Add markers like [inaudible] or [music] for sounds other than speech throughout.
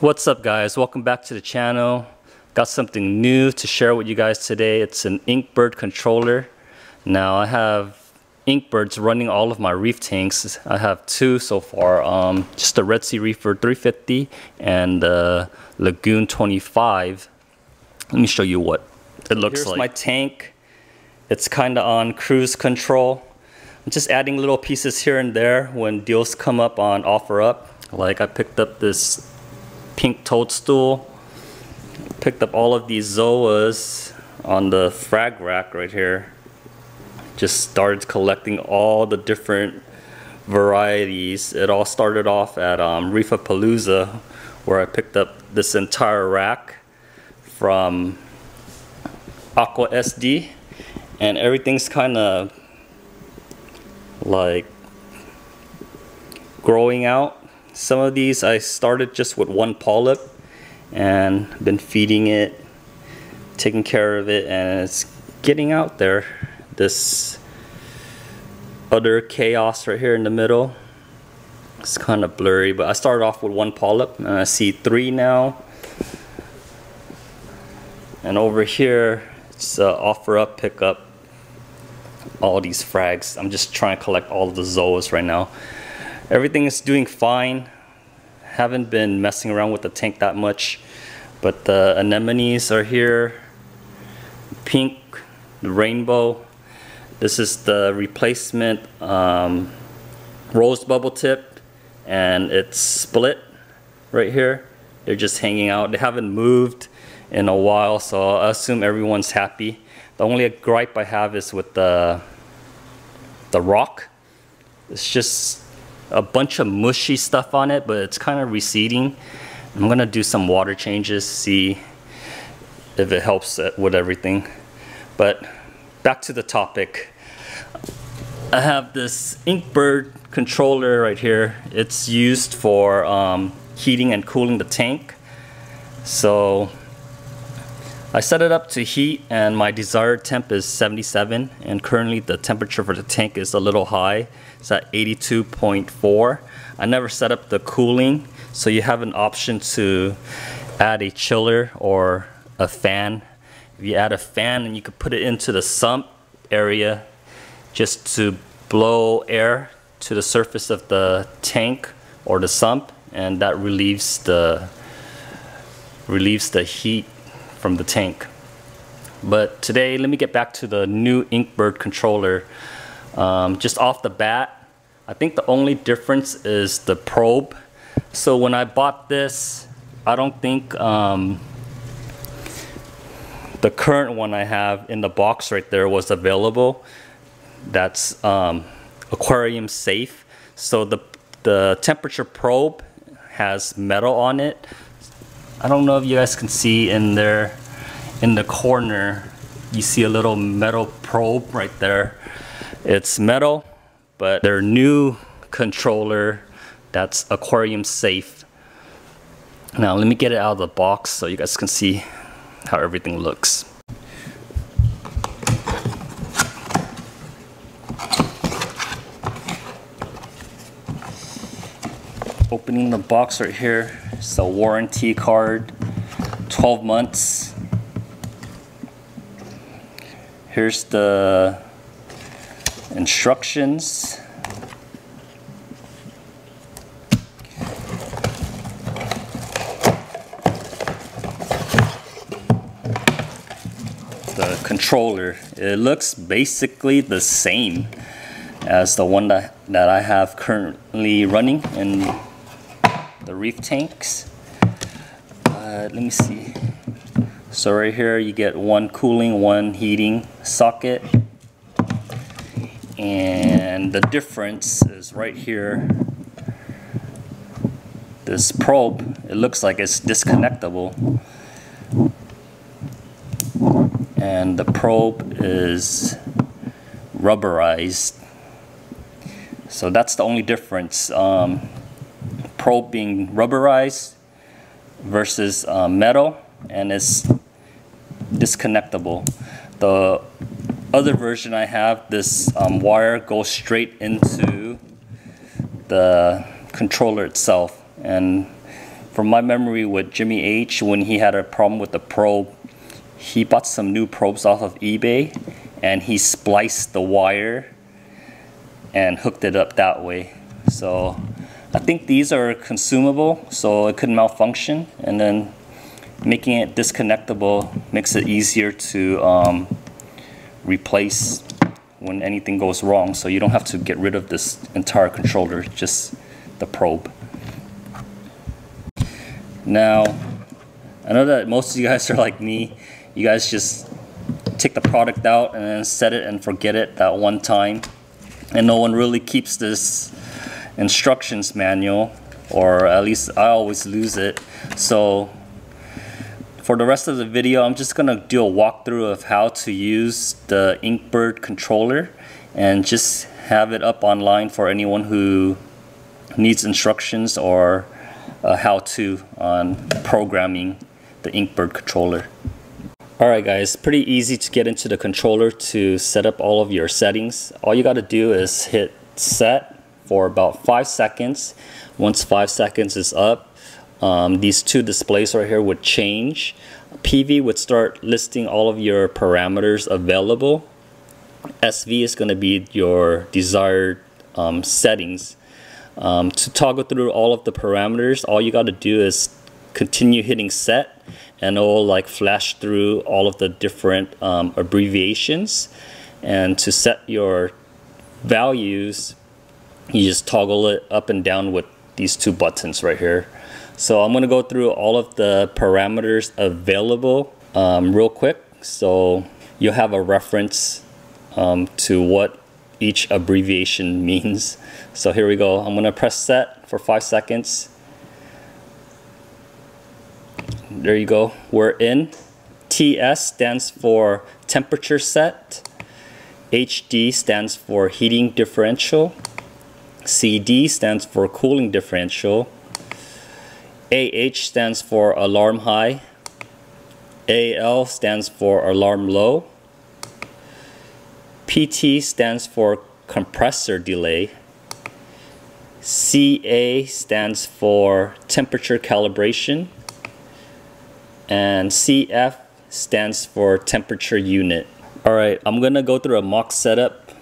What's up guys? Welcome back to the channel. Got something new to share with you guys today. It's an Inkbird controller. Now I have Inkbirds running all of my reef tanks. I have two so far. Um, just the Red Sea Reefer 350 and the Lagoon 25. Let me show you what it looks Here's like. my tank. It's kind of on cruise control. I'm just adding little pieces here and there when deals come up on OfferUp. Like I picked up this pink toadstool. Picked up all of these Zoas on the frag rack right here. Just started collecting all the different varieties. It all started off at um, Reefapalooza where I picked up this entire rack from Aqua SD and everything's kind of like growing out some of these I started just with one polyp and been feeding it, taking care of it, and it's getting out there. This other chaos right here in the middle. It's kind of blurry, but I started off with one polyp and I see three now. And over here, it's uh, OfferUp, pick up all these frags. I'm just trying to collect all the zoas right now. Everything is doing fine. Haven't been messing around with the tank that much. But the anemones are here. Pink, the rainbow. This is the replacement um, rose bubble tip and it's split right here. They're just hanging out. They haven't moved in a while, so I assume everyone's happy. The only gripe I have is with the the rock. It's just a bunch of mushy stuff on it, but it's kind of receding. I'm gonna do some water changes, see if it helps with everything. But back to the topic. I have this Inkbird controller right here. It's used for um, heating and cooling the tank. So I set it up to heat and my desired temp is 77 and currently the temperature for the tank is a little high. It's at 82.4. I never set up the cooling so you have an option to add a chiller or a fan. If you add a fan and you could put it into the sump area just to blow air to the surface of the tank or the sump and that relieves the relieves the heat from the tank. But today, let me get back to the new Inkbird controller. Um, just off the bat, I think the only difference is the probe. So when I bought this, I don't think um, the current one I have in the box right there was available. That's um, aquarium safe. So the, the temperature probe has metal on it. I don't know if you guys can see in there in the corner you see a little metal probe right there. It's metal but their new controller that's aquarium safe. Now let me get it out of the box so you guys can see how everything looks opening the box right here it's a warranty card, 12 months. Here's the instructions. The controller. It looks basically the same as the one that, that I have currently running in the reef tanks. Uh, let me see. So right here you get one cooling, one heating socket. And the difference is right here. This probe, it looks like it's disconnectable. And the probe is rubberized. So that's the only difference. Um, probe being rubberized versus uh, metal and it's disconnectable. The other version I have, this um, wire goes straight into the controller itself and from my memory with Jimmy H, when he had a problem with the probe, he bought some new probes off of eBay and he spliced the wire and hooked it up that way. So I think these are consumable, so it could malfunction, and then making it disconnectable makes it easier to um, replace when anything goes wrong. So you don't have to get rid of this entire controller, just the probe. Now, I know that most of you guys are like me. You guys just take the product out and then set it and forget it that one time. And no one really keeps this instructions manual or at least I always lose it. So for the rest of the video, I'm just gonna do a walkthrough of how to use the Inkbird controller and just have it up online for anyone who needs instructions or uh, a how-to on programming the Inkbird controller. Alright guys, pretty easy to get into the controller to set up all of your settings. All you gotta do is hit set for about five seconds. Once five seconds is up, um, these two displays right here would change. PV would start listing all of your parameters available. SV is going to be your desired um, settings. Um, to toggle through all of the parameters, all you got to do is continue hitting set and it will like flash through all of the different um, abbreviations. And to set your values, you just toggle it up and down with these two buttons right here. So I'm gonna go through all of the parameters available um, real quick. So you'll have a reference um, to what each abbreviation [laughs] means. So here we go. I'm gonna press set for five seconds. There you go, we're in. TS stands for temperature set. HD stands for heating differential. CD stands for cooling differential. AH stands for alarm high. AL stands for alarm low. PT stands for compressor delay. CA stands for temperature calibration. And CF stands for temperature unit. Alright, I'm gonna go through a mock setup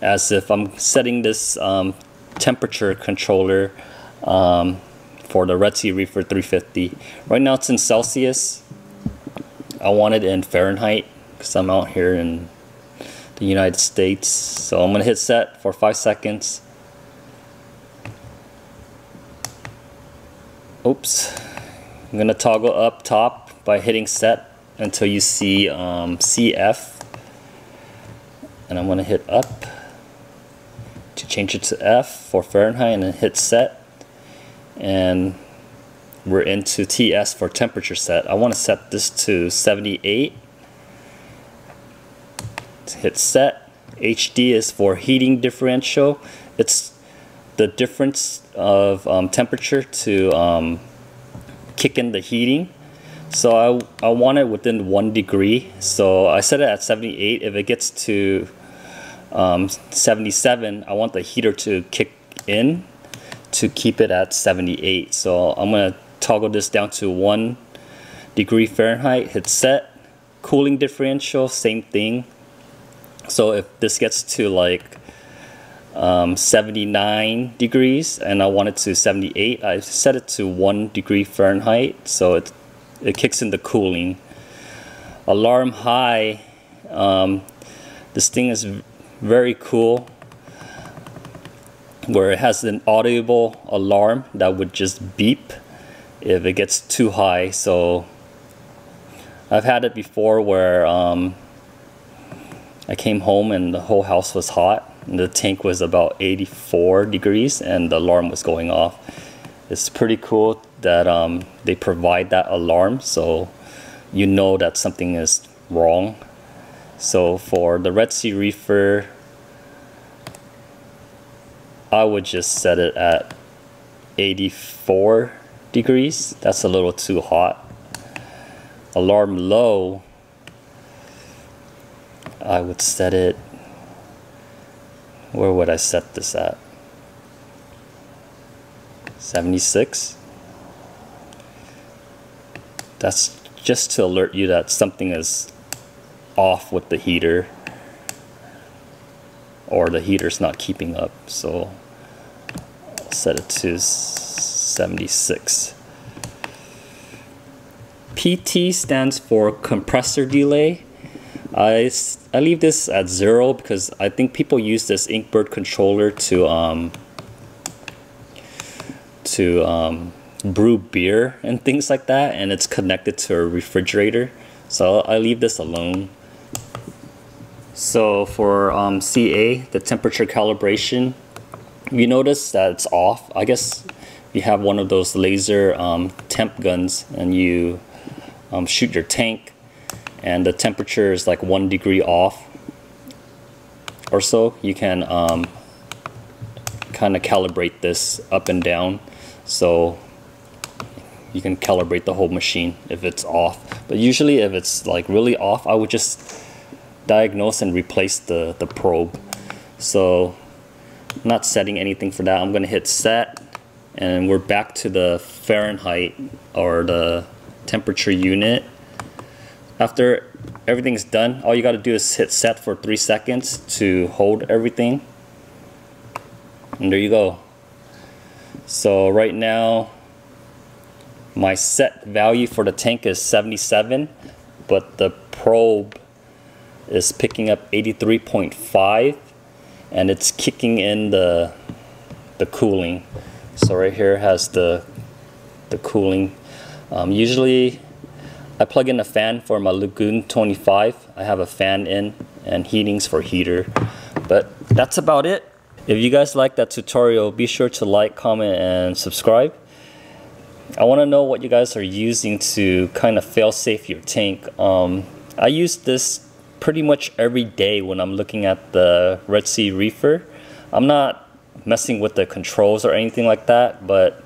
as if I'm setting this um, temperature controller um, for the Red Sea Reefer 350. Right now it's in Celsius. I want it in Fahrenheit because I'm out here in the United States. So I'm going to hit set for 5 seconds. Oops. I'm going to toggle up top by hitting set until you see um, CF. And I'm going to hit up to change it to F for Fahrenheit and hit set. And we're into TS for temperature set. I want to set this to 78 hit set. HD is for heating differential. It's the difference of um, temperature to um, kick in the heating. So I, I want it within one degree. So I set it at 78 if it gets to um, 77, I want the heater to kick in to keep it at 78. So I'm to toggle this down to 1 degree Fahrenheit, hit set. Cooling differential, same thing. So if this gets to like um, 79 degrees and I want it to 78, I set it to 1 degree Fahrenheit so it, it kicks in the cooling. Alarm high, um, this thing is very cool where it has an audible alarm that would just beep if it gets too high. So I've had it before where um, I came home and the whole house was hot and the tank was about 84 degrees and the alarm was going off. It's pretty cool that um, they provide that alarm so you know that something is wrong so for the Red Sea Reefer, I would just set it at 84 degrees. That's a little too hot. Alarm low, I would set it, where would I set this at? 76? that's just to alert you that something is off with the heater or the heater's not keeping up so I'll set it to 76 PT stands for compressor delay. I, I leave this at zero because I think people use this Inkbird controller to um, to um, brew beer and things like that and it's connected to a refrigerator. So I leave this alone so for um, CA the temperature calibration you notice that it's off. I guess you have one of those laser um, temp guns and you um, shoot your tank and the temperature is like one degree off or so. You can um, kind of calibrate this up and down. So you can calibrate the whole machine if it's off. But usually if it's like really off, I would just diagnose and replace the, the probe. So not setting anything for that. I'm gonna hit set and we're back to the Fahrenheit or the temperature unit. After everything's done, all you gotta do is hit set for three seconds to hold everything. And there you go. So right now, my set value for the tank is 77, but the probe is picking up 83.5 and it's kicking in the the cooling. So right here has the the cooling. Um, usually I plug in a fan for my Lagoon 25. I have a fan in and heatings for heater. But that's about it. If you guys like that tutorial, be sure to like, comment, and subscribe. I want to know what you guys are using to kind of fail safe your tank. Um, I use this pretty much every day when I'm looking at the Red Sea Reefer. I'm not messing with the controls or anything like that, but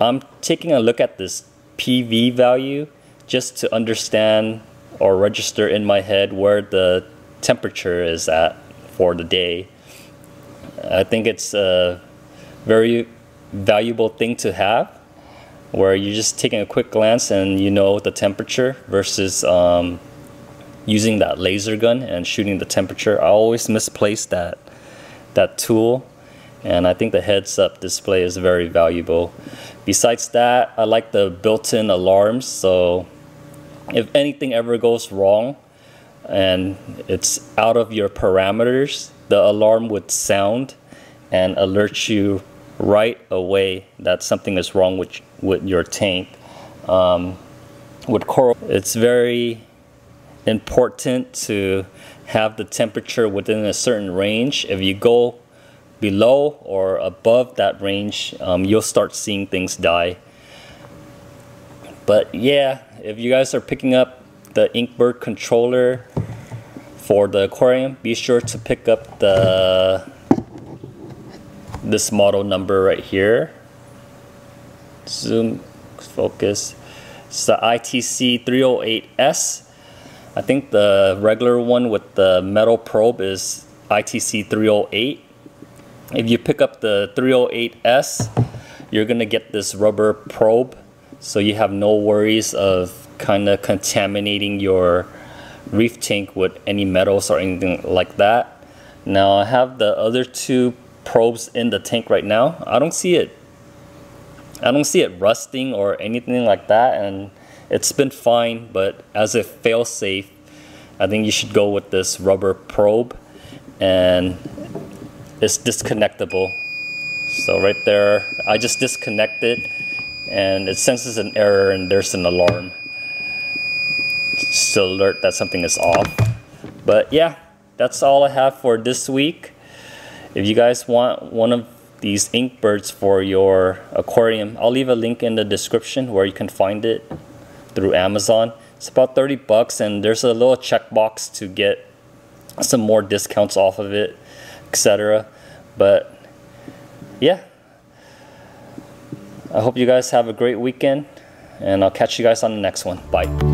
I'm taking a look at this PV value just to understand or register in my head where the temperature is at for the day. I think it's a very valuable thing to have where you're just taking a quick glance and you know the temperature versus um, using that laser gun and shooting the temperature. I always misplace that that tool and I think the heads up display is very valuable. Besides that, I like the built-in alarms so if anything ever goes wrong and it's out of your parameters, the alarm would sound and alert you right away that something is wrong with, with your tank. Um, with coral, it's very important to have the temperature within a certain range. If you go below or above that range, um, you'll start seeing things die. But yeah, if you guys are picking up the Inkbird controller for the aquarium, be sure to pick up the this model number right here. Zoom, focus. It's the ITC 308S. I think the regular one with the metal probe is ITC 308. If you pick up the 308S, you're gonna get this rubber probe so you have no worries of kind of contaminating your reef tank with any metals or anything like that. Now I have the other two probes in the tank right now. I don't see it I don't see it rusting or anything like that and it's been fine but as a fail safe I think you should go with this rubber probe and it's disconnectable. So right there I just disconnect it and it senses an error and there's an alarm to alert that something is off. But yeah that's all I have for this week. If you guys want one of these Inkbirds for your aquarium, I'll leave a link in the description where you can find it through Amazon. It's about 30 bucks and there's a little checkbox to get some more discounts off of it, etc. But yeah, I hope you guys have a great weekend and I'll catch you guys on the next one. Bye.